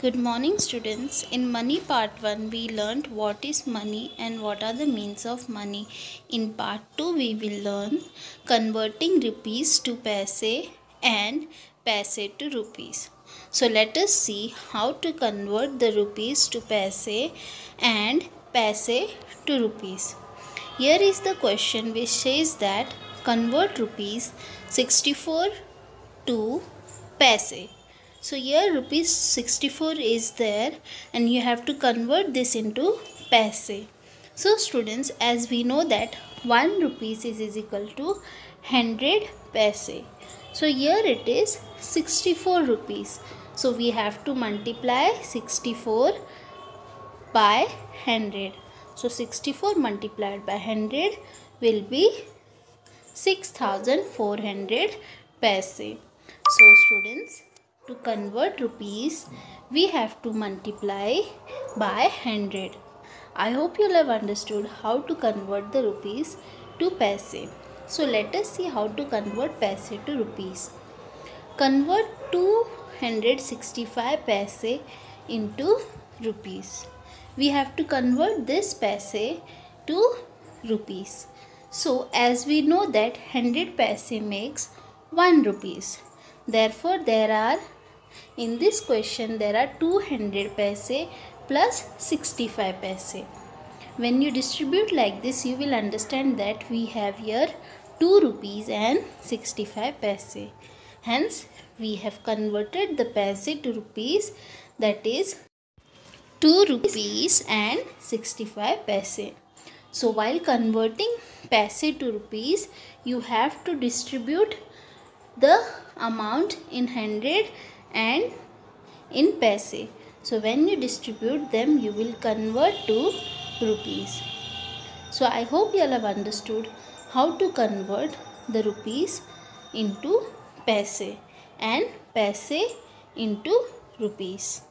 Good morning students. In money part 1 we learned what is money and what are the means of money. In part 2 we will learn converting rupees to paise and paise to rupees. So let us see how to convert the rupees to paise and paise to rupees. Here is the question which says that convert rupees 64 to paise so here rupees 64 is there and you have to convert this into paise. So students as we know that 1 rupees is, is equal to 100 paise. So here it is 64 rupees. So we have to multiply 64 by 100. So 64 multiplied by 100 will be 6400 paise. So students to convert rupees we have to multiply by 100 i hope you have understood how to convert the rupees to paise. So let us see how to convert paise to rupees. Convert 265 paise into rupees. We have to convert this paise to rupees. So as we know that 100 paise makes 1 rupees. Therefore there are in this question there are 200 paise plus 65 paise. When you distribute like this you will understand that we have here 2 rupees and 65 paise. Hence we have converted the paise to rupees that is 2 rupees and 65 paise. So while converting paise to rupees you have to distribute the amount in 100 and in paise. So when you distribute them you will convert to rupees. So I hope you all have understood how to convert the rupees into paise and paise into rupees.